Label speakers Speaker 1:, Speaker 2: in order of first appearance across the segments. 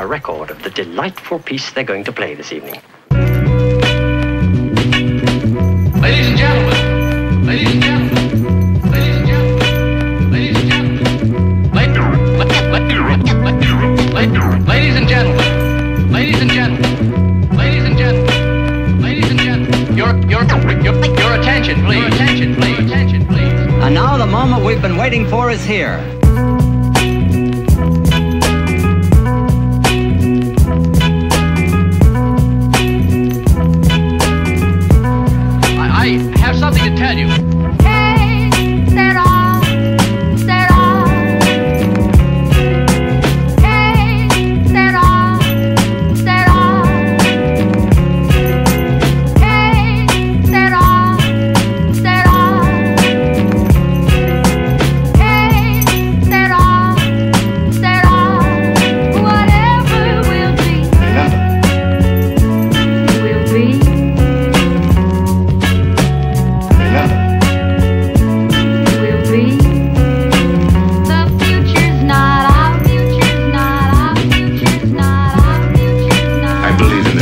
Speaker 1: a record of the delightful piece they're going to play this evening.
Speaker 2: Ladies and gentlemen, ladies and gentlemen, ladies and gentlemen, ladies and gentlemen, ladies and gentlemen, ladies and gentlemen, ladies and gentlemen, ladies and gentlemen, your your your your attention, please, attention, please, attention, please.
Speaker 3: And now the moment we've been waiting for is here.
Speaker 2: Have something to tell you.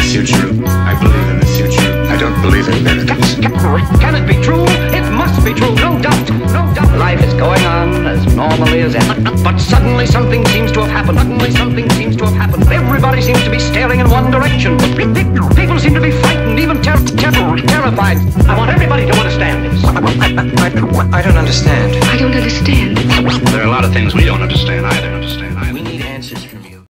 Speaker 4: Future. I believe in the future. I don't believe in miracles.
Speaker 1: Can it be true? It must be true, no doubt, no doubt. Life is going on as normally as ever. But suddenly something seems to have happened. Suddenly something seems to have happened. Everybody seems to be staring in one direction. People seem to be frightened, even ter- ter- terrified. I want everybody to understand this.
Speaker 4: I don't understand.
Speaker 5: I don't understand.
Speaker 4: There are a lot of things we don't understand either.